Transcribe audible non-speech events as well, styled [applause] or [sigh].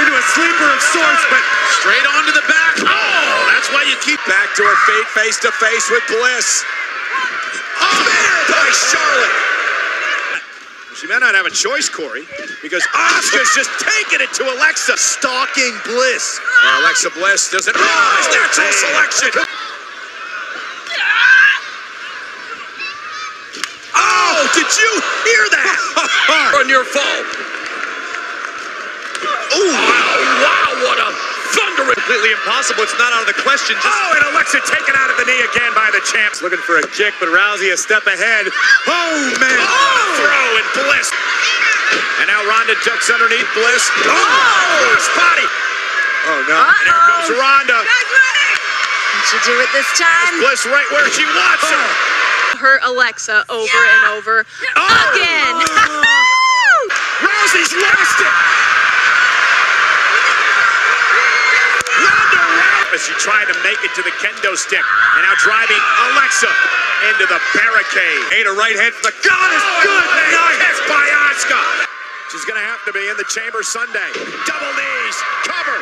into a sleeper of sorts, but Straight onto the back. Oh, that's why you keep Back to her feet, face to face with Bliss. Oh, Spear by Charlotte. She may not have a choice, Corey, because Asuka's just taking it to Alexa. stalking Bliss. Now Alexa Bliss doesn't Oh, realize natural selection. Oh, did you hear that? [laughs] On your fall. Ooh. Thundering. completely impossible. It's not out of the question. Just Oh, and Alexa taken out of the knee again by the champs. looking for a kick, but Rousey a step ahead. Oh, man. Oh, throw and Bliss. And now Ronda ducks underneath Bliss. Oh, cross body. Oh, no. And there goes Ronda. Did she do it this time? Bliss right where she wants her. Hurt Alexa over and over oh! again. [laughs] [laughs] Rousey's lost it. Ronda Rousey as she tried to make it to the kendo stick, and now driving Alexa into the barricade. Ate a right hand from the goddess. Oh, good Good night. by Asuka. She's gonna have to be in the chamber Sunday. Double knees, cover.